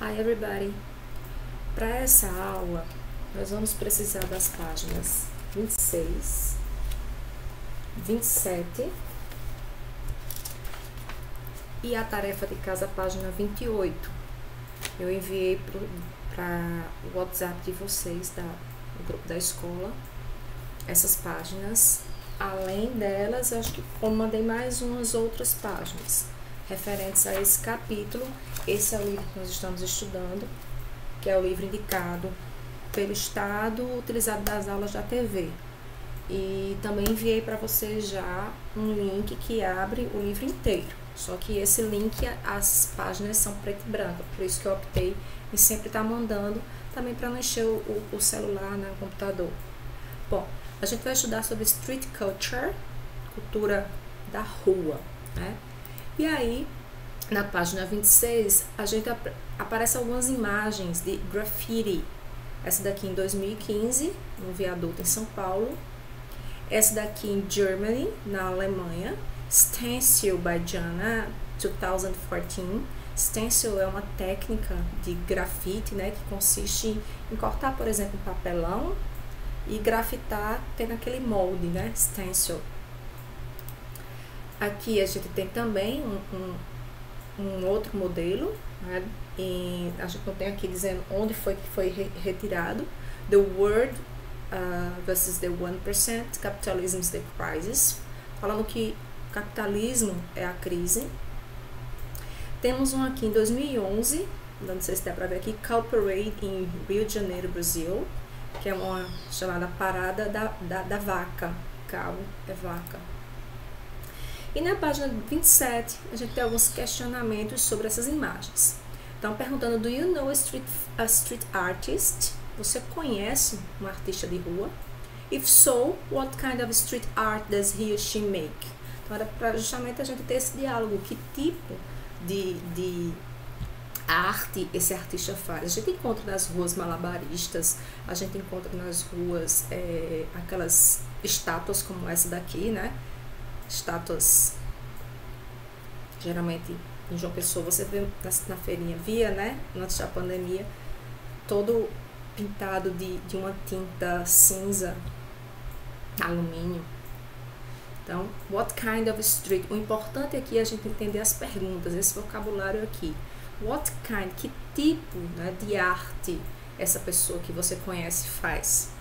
Hi everybody! Para essa aula, nós vamos precisar das páginas 26, 27 e a tarefa de casa, página 28. Eu enviei para o WhatsApp de vocês, da, do grupo da escola, essas páginas. Além delas, acho que eu mandei mais umas outras páginas referentes a esse capítulo. Esse é o livro que nós estamos estudando, que é o livro indicado pelo Estado, utilizado das aulas da TV. E também enviei para vocês já um link que abre o livro inteiro. Só que esse link, as páginas são preto e branco, por isso que eu optei em sempre estar tá mandando, também para não encher o, o celular, né, o computador. Bom, a gente vai estudar sobre street culture, cultura da rua, né? E aí, na página 26, a gente ap aparece algumas imagens de graffiti. Essa daqui em 2015, no viaduto em São Paulo. Essa daqui em Germany, na Alemanha. Stencil by Jana, 2014. Stencil é uma técnica de grafite, né, que consiste em cortar, por exemplo, um papelão e grafitar tendo aquele molde, né, stencil. Aqui a gente tem também um, um, um outro modelo, né? e a gente não tem aqui dizendo onde foi que foi re retirado. The World uh, versus the 1%, Capitalism is the Crisis, falando que capitalismo é a crise. Temos um aqui em 2011, não sei se dá para ver aqui, Calparade em Rio de Janeiro, Brasil, que é uma chamada Parada da, da, da Vaca. Cal é vaca. E na página 27, a gente tem alguns questionamentos sobre essas imagens. Então, perguntando: Do you know a street, a street artist? Você conhece um artista de rua? If so, what kind of street art does he or she make? Então, era para justamente a gente ter esse diálogo: que tipo de, de arte esse artista faz? A gente encontra nas ruas malabaristas, a gente encontra nas ruas é, aquelas estátuas como essa daqui, né? Estátuas geralmente em João Pessoa você vê na, feirinha via né antes da pandemia todo pintado de, de uma tinta cinza alumínio. Então what kind of street? O importante aqui é a gente entender as perguntas esse vocabulário aqui. What kind que tipo né, de arte essa pessoa que você conhece faz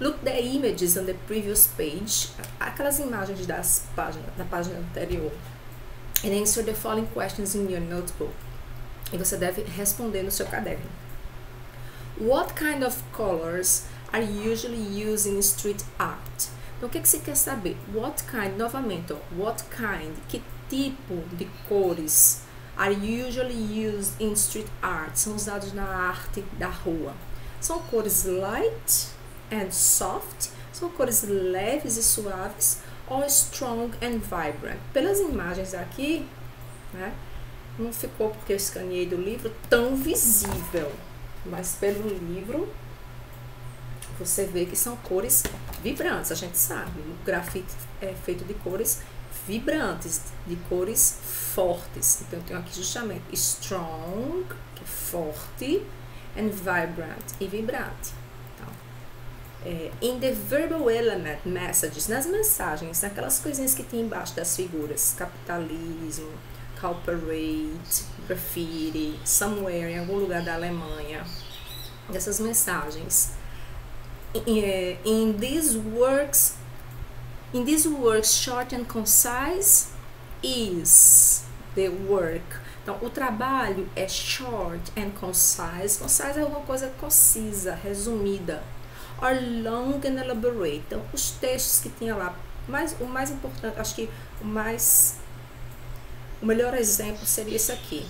Look the images on the previous page, aquelas imagens das páginas, da página anterior. And answer the following questions in your notebook. E você deve responder no seu caderno. What kind of colors are usually used in street art? Então, o que, que você quer saber? What kind, novamente, ó, what kind, que tipo de cores are usually used in street art? São usados na arte da rua. São cores light, and soft são cores leves e suaves ou strong and vibrant. Pelas imagens aqui, né, não ficou porque eu escaneei do livro tão visível, mas pelo livro você vê que são cores vibrantes, a gente sabe. O grafite é feito de cores vibrantes, de cores fortes. Então eu tenho aqui justamente strong, que é forte, and vibrant e vibrante é, in the verbal element messages, nas mensagens, naquelas coisinhas que tem embaixo das figuras, capitalismo, cooperate, graffiti, somewhere, em algum lugar da Alemanha, dessas mensagens. In, in these works, in these works, short and concise is the work. Então, o trabalho é short and concise. Concise é alguma coisa concisa, resumida are long and elaborate. Então, os textos que tinha lá, mais, o mais importante, acho que o mais. O melhor exemplo seria esse aqui: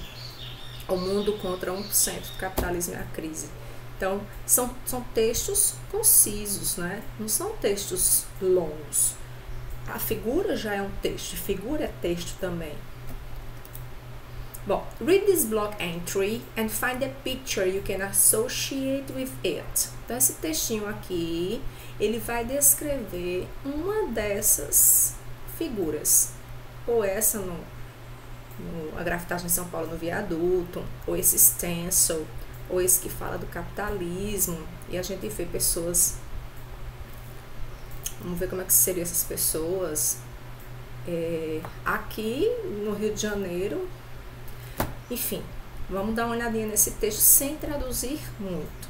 O Mundo contra 1% do Capitalismo e a Crise. Então, são, são textos concisos, né? Não são textos longos. A figura já é um texto, figura é texto também. Bom, read this block entry and find a picture you can associate with it. Então, esse textinho aqui, ele vai descrever uma dessas figuras. Ou essa no, no, a grafitagem em São Paulo no viaduto, ou esse stencil, ou esse que fala do capitalismo, e a gente vê pessoas. Vamos ver como é que seriam essas pessoas. É, aqui no Rio de Janeiro, enfim, vamos dar uma olhadinha nesse texto sem traduzir muito.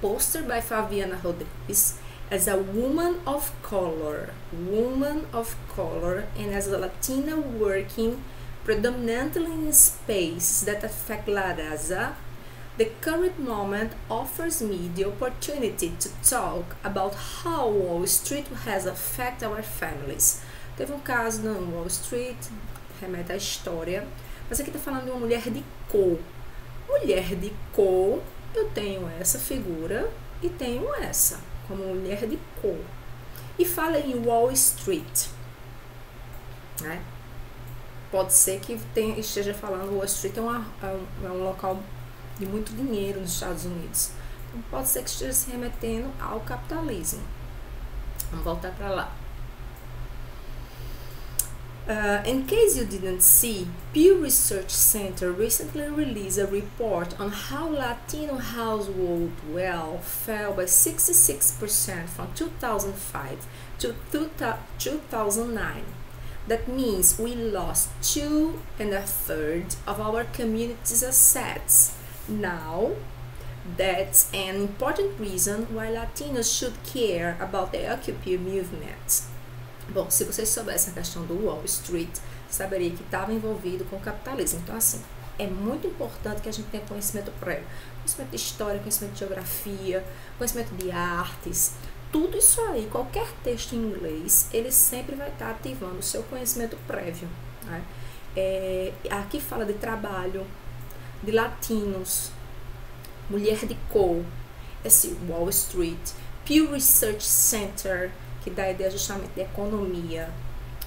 Poster by Fabiana Rodrigues as a woman of color, woman of color, and as a Latina working predominantly in spaces that affect La Raza, the current moment offers me the opportunity to talk about how Wall Street has affected our families. Teve um caso no Wall Street, remete à história, mas aqui está falando de uma mulher de cor. Mulher de cor, eu tenho essa figura e tenho essa, como mulher de cor. E fala em Wall Street. Né? Pode ser que tenha, esteja falando Wall Street é, uma, é um local de muito dinheiro nos Estados Unidos. Então pode ser que esteja se remetendo ao capitalismo. Vamos voltar para lá. Uh, in case you didn't see, Pew Research Center recently released a report on how Latino household wealth fell by 66% from 2005 to 2009. That means we lost two and a third of our community's assets. Now, that's an important reason why Latinos should care about the Occupy movement. Bom, se vocês soubessem a questão do Wall Street, saberia que estava envolvido com o capitalismo. Então, assim, é muito importante que a gente tenha conhecimento prévio. Conhecimento de história, conhecimento de geografia, conhecimento de artes. Tudo isso aí, qualquer texto em inglês, ele sempre vai estar ativando o seu conhecimento prévio. Né? É, aqui fala de trabalho, de latinos, mulher de cor, esse Wall Street, Pew Research Center, que dá a ideia justamente de economia,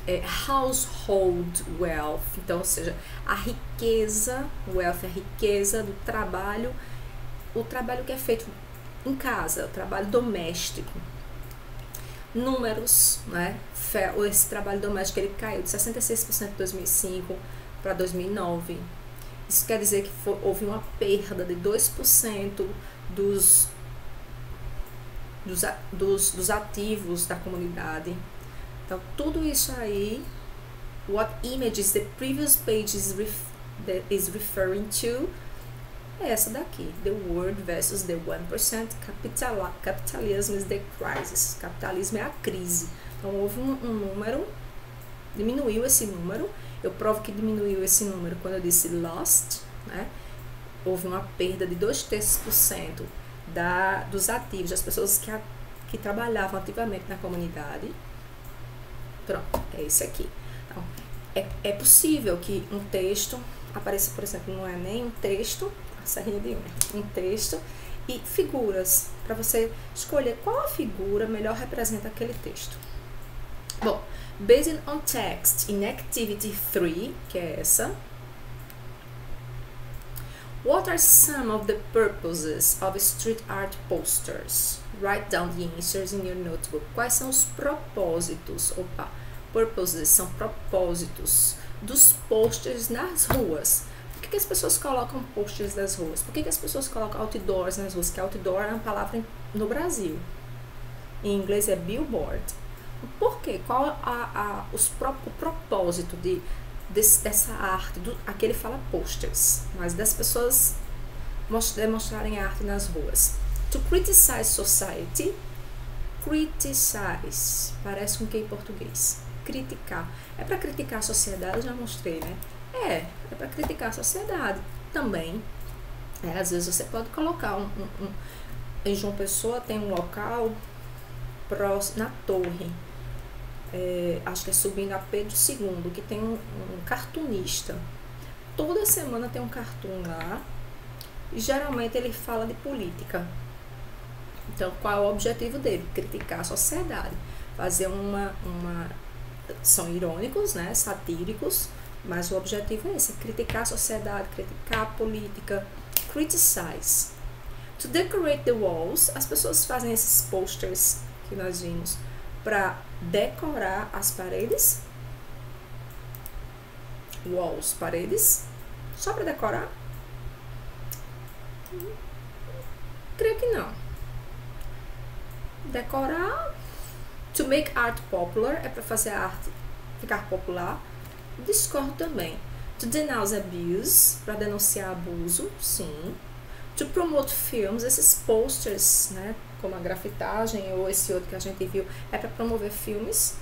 é, household wealth, então, ou seja, a riqueza, wealth, a riqueza do trabalho, o trabalho que é feito em casa, o trabalho doméstico. Números, né? Esse trabalho doméstico ele caiu de 66% em 2005 para 2009. Isso quer dizer que foi, houve uma perda de 2% dos dos, dos, dos ativos da comunidade. Então, tudo isso aí, what images the previous page is, ref, is referring to, é essa daqui, the world versus the 1%, capital, capitalism is the crisis, capitalismo é a crise. Então, houve um, um número, diminuiu esse número, eu provo que diminuiu esse número quando eu disse lost, né? houve uma perda de 2 terços por cento da, dos ativos, das pessoas que, a, que trabalhavam ativamente na comunidade. Pronto, é esse aqui. Então, é, é possível que um texto apareça, por exemplo, não é nem um texto, a serrinha de unha, um texto e figuras, para você escolher qual a figura melhor representa aquele texto. Bom, based on text in activity 3, que é essa, What are some of the purposes of street art posters? Write down the answers in your notebook. Quais são os propósitos? Opa, purposes são propósitos dos posters nas ruas. Por que, que as pessoas colocam posters nas ruas? Por que, que as pessoas colocam outdoors nas ruas? Que outdoor é uma palavra no Brasil. Em inglês é billboard. Por quê? Qual a, a, os, o propósito de desse, dessa arte, do, aqui ele fala posters, mas das pessoas demonstrarem arte nas ruas. To criticize society, criticize, parece com que em português. Criticar. É para criticar a sociedade, eu já mostrei, né? É, é para criticar a sociedade também. É, às vezes você pode colocar um, um, um em João Pessoa tem um local próximo, na torre é, acho que é subindo a Pedro II, que tem um, um cartunista. Toda semana tem um cartoon lá e geralmente ele fala de política. Então, qual é o objetivo dele? Criticar a sociedade, fazer uma, uma são irônicos, né, satíricos, mas o objetivo é esse, criticar a sociedade, criticar a política, criticize. To decorate the walls, as pessoas fazem esses posters que nós vimos para decorar as paredes. Walls, paredes. Só para decorar? Creio que não. Decorar. To make art popular é para fazer a arte ficar popular. Discordo também. To denounce abuse, para denunciar abuso, sim. To promote films, esses posters, né, como a grafitagem ou esse outro que a gente viu, é para promover filmes.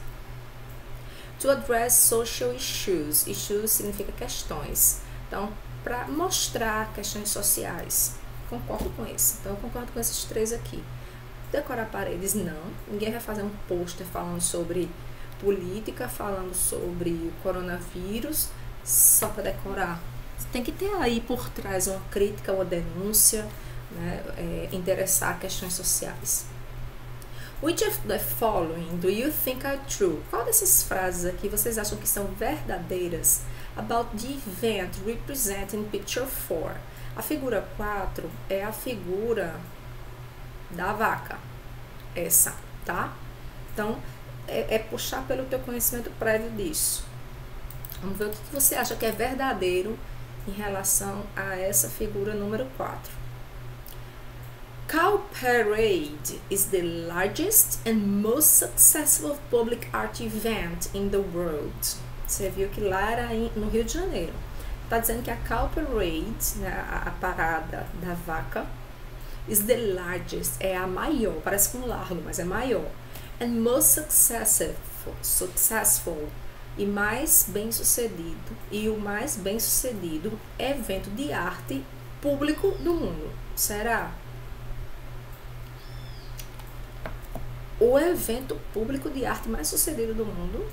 To address social issues, issues significa questões. Então, para mostrar questões sociais. Concordo com esse. Então, eu concordo com esses três aqui. Decorar paredes, não. Ninguém vai fazer um pôster falando sobre política, falando sobre coronavírus, só para decorar. Tem que ter aí por trás uma crítica, uma denúncia, né, é, interessar questões sociais. Which of the following do you think are true? Qual dessas frases aqui vocês acham que são verdadeiras about the event represented in picture 4? A figura 4 é a figura da vaca. Essa, tá? Então, é, é puxar pelo teu conhecimento prévio disso. Vamos ver o que você acha que é verdadeiro em relação a essa figura número 4. Cow Parade is the largest and most successful public art event in the world. Você viu que lá era no Rio de Janeiro. Está dizendo que a Cow Parade, né, a, a, parada da vaca, is the largest, é a maior, parece com um largo, mas é maior. And most successful, successful e mais bem sucedido e o mais bem sucedido evento de arte público do mundo. Será? O evento público de arte mais sucedido do mundo.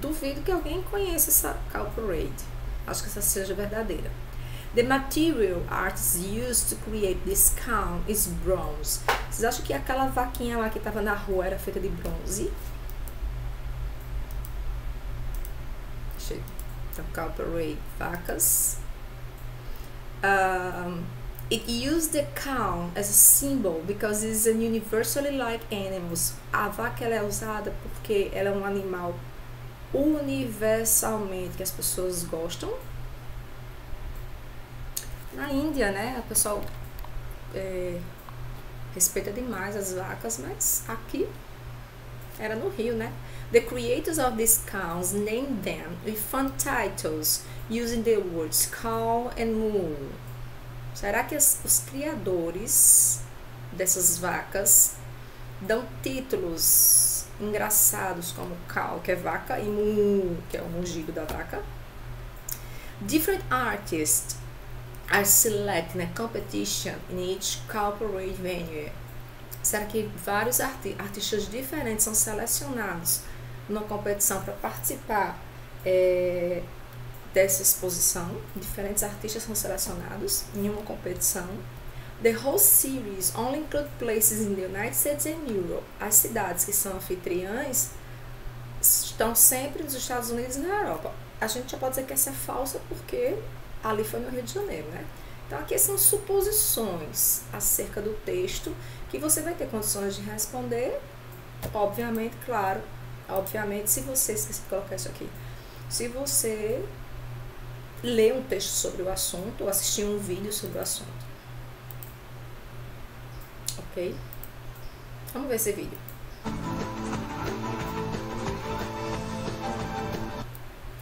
Duvido que alguém conheça essa Cow Parade. Acho que essa seja verdadeira. The material artists used to create this cow is bronze. Vocês acham que aquela vaquinha lá que estava na rua era feita de bronze? Então, cow parade, vacas. Um, it used the cow as a symbol because it's an universally like animals. A vaca ela é usada porque ela é um animal universalmente que as pessoas gostam. Na Índia, né, o pessoal é, respeita demais as vacas, mas aqui era no Rio, né? The creators of these cows named them with fun titles using the words cow and moo. Será que as, os criadores dessas vacas dão títulos engraçados como cow, que é vaca, e moo, que é o mugido da vaca? Different artists are selected in a competition in each corporate venue. Será que vários arti artistas diferentes são selecionados numa competição para participar é, dessa exposição? Diferentes artistas são selecionados em uma competição. The whole series only include places in the United States and Europe. As cidades que são anfitriãs estão sempre nos Estados Unidos e na Europa. A gente já pode dizer que essa é falsa porque ali foi no Rio de Janeiro, né? Então aqui são suposições acerca do texto que você vai ter condições de responder, obviamente, claro, obviamente, se você esquecer de colocar isso aqui, se você ler um texto sobre o assunto ou assistir um vídeo sobre o assunto. Ok? Vamos ver esse vídeo.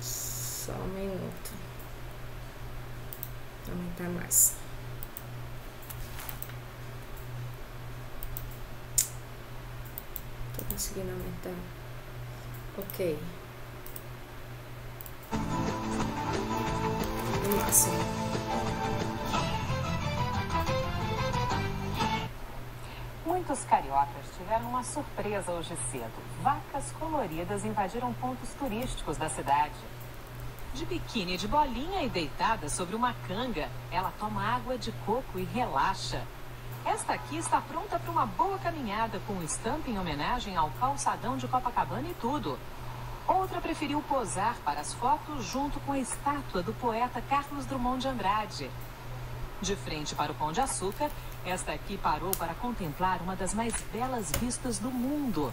Só um minuto aumentar mais. Tô conseguindo aumentar. Ok. Máximo. Muitos cariocas tiveram uma surpresa hoje cedo. Vacas coloridas invadiram pontos turísticos da cidade. De biquíni de bolinha e deitada sobre uma canga, ela toma água de coco e relaxa. Esta aqui está pronta para uma boa caminhada com estampa em homenagem ao calçadão de Copacabana e tudo. Outra preferiu posar para as fotos junto com a estátua do poeta Carlos Drummond de Andrade. De frente para o Pão de Açúcar, esta aqui parou para contemplar uma das mais belas vistas do mundo.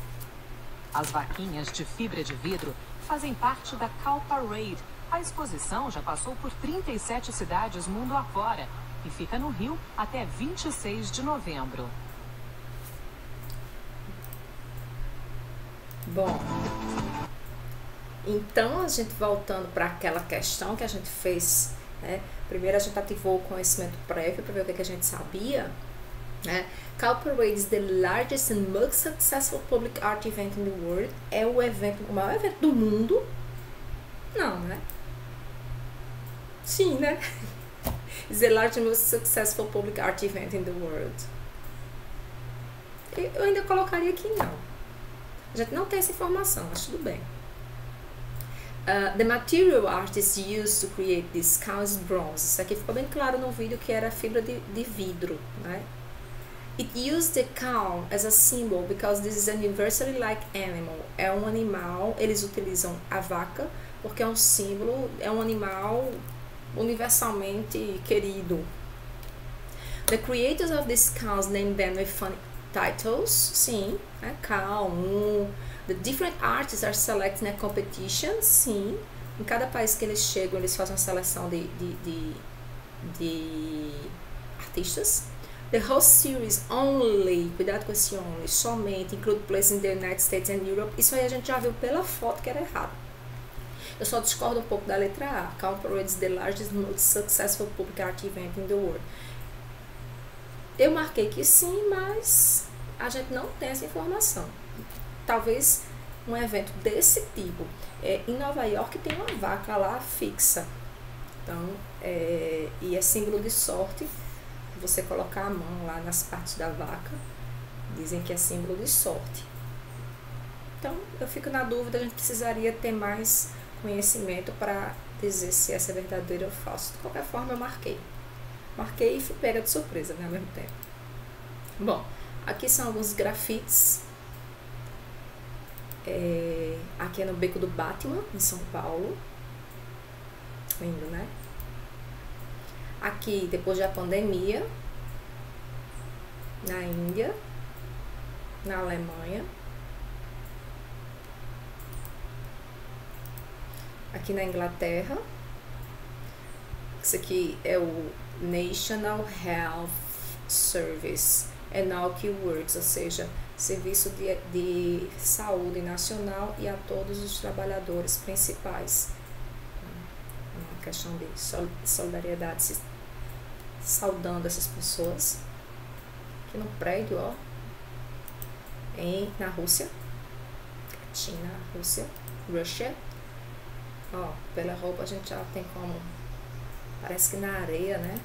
As vaquinhas de fibra de vidro fazem parte da Cow Parade, A exposição já passou por 37 cidades mundo afora e fica no Rio até 26 de novembro. Bom, então a gente voltando para aquela questão que a gente fez, né? Primeiro a gente ativou o conhecimento prévio para ver o que, que a gente sabia. Né? Calparade is the largest and most successful public art event in the world. É o evento, o maior evento do mundo. Não, né? Sim, né? is the largest most successful public art event in the world. Eu ainda colocaria que não. A gente não tem essa informação, mas tudo bem. Uh, the material artists used to create this cow is bronze. Isso aqui ficou bem claro no vídeo que era fibra de, de vidro, né? It used the cow as a symbol because this is a universally like animal. É um animal, eles utilizam a vaca porque é um símbolo, é um animal universalmente querido. The creators of these cows named them with funny titles. Sim, é cow, um, The different artists are selected in a competition, sim. Em cada país que eles chegam, eles fazem uma seleção de, de, de, de artistas. The whole series only, cuidado com esse only, somente, include places in the United States and Europe. Isso aí a gente já viu pela foto que era errado. Eu só discordo um pouco da letra A. Count is the largest most successful public art event in the world. Eu marquei que sim, mas a gente não tem essa informação talvez um evento desse tipo. É, em Nova York tem uma vaca lá fixa. Então, é, e é símbolo de sorte você colocar a mão lá nas partes da vaca. Dizem que é símbolo de sorte. Então, eu fico na dúvida, a gente precisaria ter mais conhecimento para dizer se essa é verdadeira ou falsa. De qualquer forma, eu marquei. Marquei e fui pega de surpresa né, ao mesmo tempo. Bom, aqui são alguns grafites é, aqui é no Beco do Batman, em São Paulo. Lindo, né? Aqui, depois da pandemia, na Índia, na Alemanha. Aqui na Inglaterra. Isso aqui é o National Health Service and all keywords, ou seja, Serviço de, de Saúde Nacional e a todos os trabalhadores principais. Uma questão de solidariedade, saudando essas pessoas. Aqui no prédio, ó, em, na Rússia, China, Rússia, Rússia. Ó, pela roupa a gente já tem como, parece que na areia, né?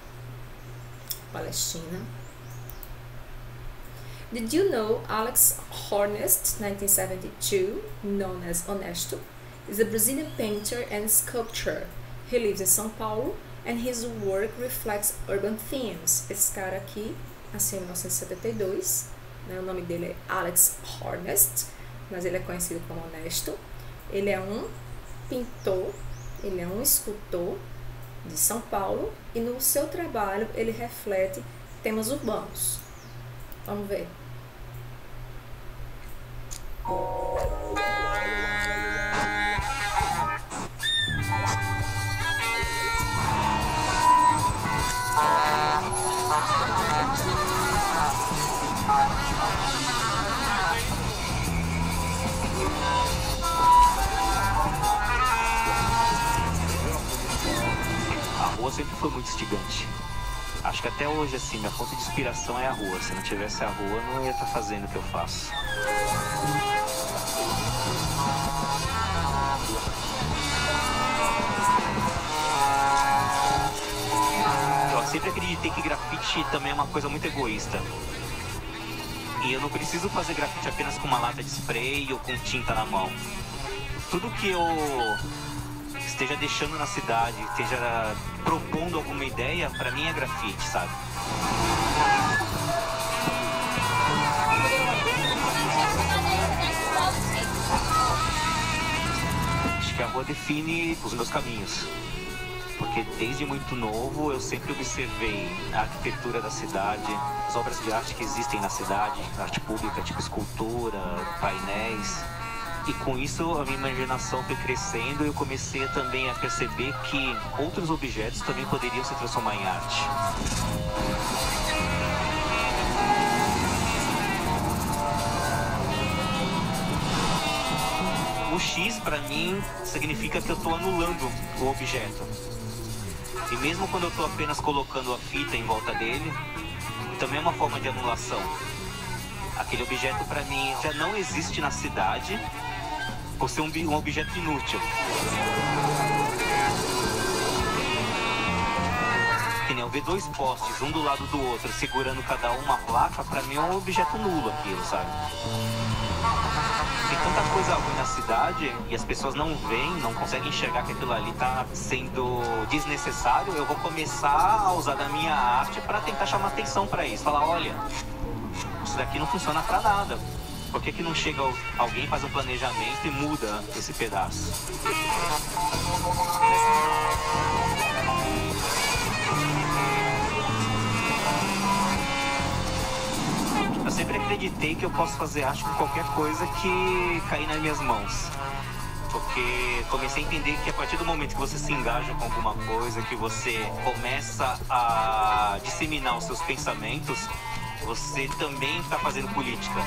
Palestina. Did you know Alex Hornest, 1972, known as Honesto, is a Brazilian painter and sculptor. He lives in São Paulo and his work reflects urban themes. Esse cara aqui nasceu em 1972, né? o nome dele é Alex Hornest, mas ele é conhecido como Honesto. Ele é um pintor, ele é um escultor de São Paulo e no seu trabalho ele reflete temas urbanos. Vamos ver. Que até hoje, assim, minha fonte de inspiração é a rua. Se não tivesse a rua, não ia estar fazendo o que eu faço. Eu sempre acreditei que grafite também é uma coisa muito egoísta. E eu não preciso fazer grafite apenas com uma lata de spray ou com tinta na mão. Tudo que eu esteja deixando na cidade, esteja propondo alguma ideia, para mim é grafite, sabe? Acho que a rua define os meus caminhos. Porque desde muito novo eu sempre observei a arquitetura da cidade, as obras de arte que existem na cidade, arte pública, tipo escultura, painéis. E com isso a minha imaginação foi crescendo e eu comecei também a perceber que outros objetos também poderiam se transformar em arte. O X para mim significa que eu estou anulando o objeto. E mesmo quando eu estou apenas colocando a fita em volta dele, também é uma forma de anulação. Aquele objeto para mim já não existe na cidade por ser um, um objeto inútil. Que nem eu ver dois postes, um do lado do outro, segurando cada um uma placa, para mim é um objeto nulo aquilo, sabe? Tem tanta coisa ruim na cidade e as pessoas não veem, não conseguem enxergar que aquilo ali tá sendo desnecessário. Eu vou começar a usar da minha arte para tentar chamar atenção para isso. Falar, olha, isso daqui não funciona para nada. Por que, que não chega alguém, faz um planejamento e muda esse pedaço? Eu sempre acreditei que eu posso fazer arte com qualquer coisa que cair nas minhas mãos. Porque comecei a entender que a partir do momento que você se engaja com alguma coisa, que você começa a disseminar os seus pensamentos, você também está fazendo política.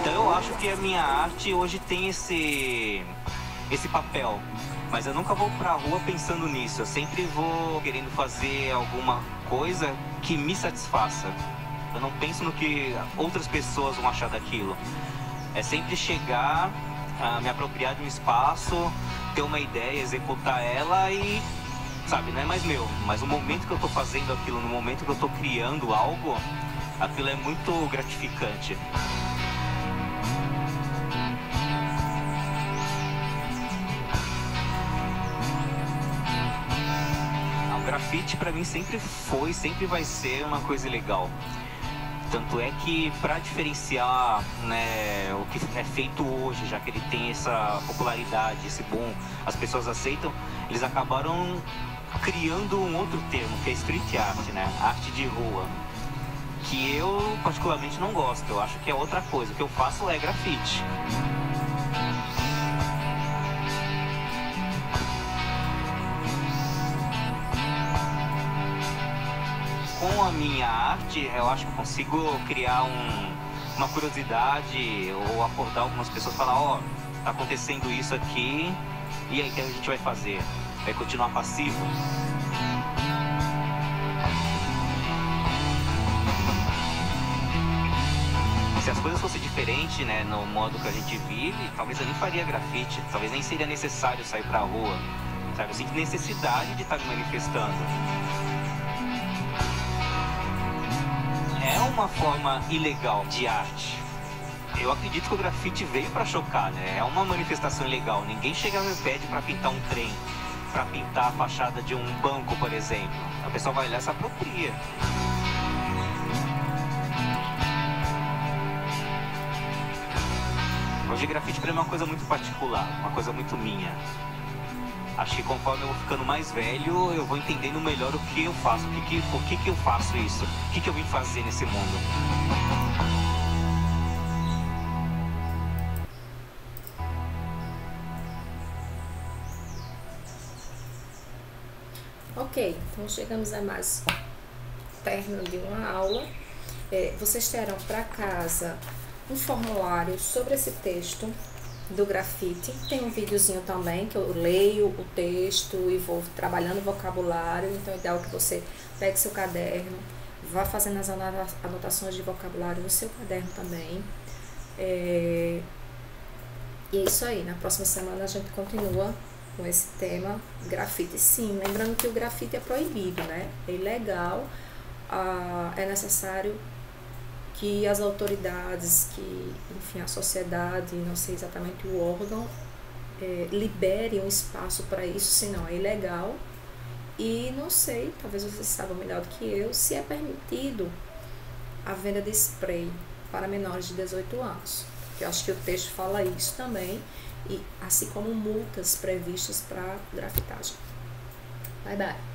Então eu acho que a minha arte hoje tem esse esse papel. Mas eu nunca vou pra rua pensando nisso. Eu sempre vou querendo fazer alguma coisa que me satisfaça. Eu não penso no que outras pessoas vão achar daquilo. É sempre chegar, a me apropriar de um espaço, ter uma ideia, executar ela e, sabe, não é mais meu. Mas o momento que eu tô fazendo aquilo, no momento que eu tô criando algo, aquilo é muito gratificante. grafite para mim sempre foi, sempre vai ser uma coisa legal. Tanto é que para diferenciar né, o que é feito hoje, já que ele tem essa popularidade, esse boom, as pessoas aceitam, eles acabaram criando um outro termo, que é street art, né? Arte de rua. Que eu particularmente não gosto, eu acho que é outra coisa. O que eu faço é grafite. Com a minha arte, eu acho que consigo criar um, uma curiosidade ou acordar algumas pessoas falar, ó, oh, tá acontecendo isso aqui, e aí o que a gente vai fazer? Vai continuar passivo? se as coisas fossem diferentes, né, no modo que a gente vive, talvez eu nem faria grafite, talvez nem seria necessário sair pra rua, sabe? Eu sinto necessidade de estar me manifestando. Uma forma ilegal de arte. Eu acredito que o grafite veio para chocar, né? É uma manifestação ilegal. Ninguém chega e pede para pintar um trem, para pintar a fachada de um banco, por exemplo. A pessoa vai lá e se apropria. Hoje grafite para mim é uma coisa muito particular, uma coisa muito minha. Acho que conforme eu vou ficando mais velho, eu vou entendendo melhor o que eu faço, o que, que, por que, que eu faço isso, o que, que eu vim fazer nesse mundo. Ok, então chegamos a mais término de uma aula. É, vocês terão para casa um formulário sobre esse texto do grafite. Tem um videozinho também que eu leio o texto e vou trabalhando o vocabulário. Então é ideal que você pegue seu caderno, vá fazendo as anotações de vocabulário no seu caderno também. É... E é isso aí. Na próxima semana a gente continua com esse tema grafite. Sim, lembrando que o grafite é proibido, né? É ilegal. Ah, é necessário que as autoridades, que, enfim, a sociedade, não sei exatamente o órgão, é, libere um espaço para isso, senão é ilegal. E não sei, talvez vocês saibam melhor do que eu, se é permitido a venda de spray para menores de 18 anos. Eu acho que o texto fala isso também, e assim como multas previstas para grafitagem. Bye bye.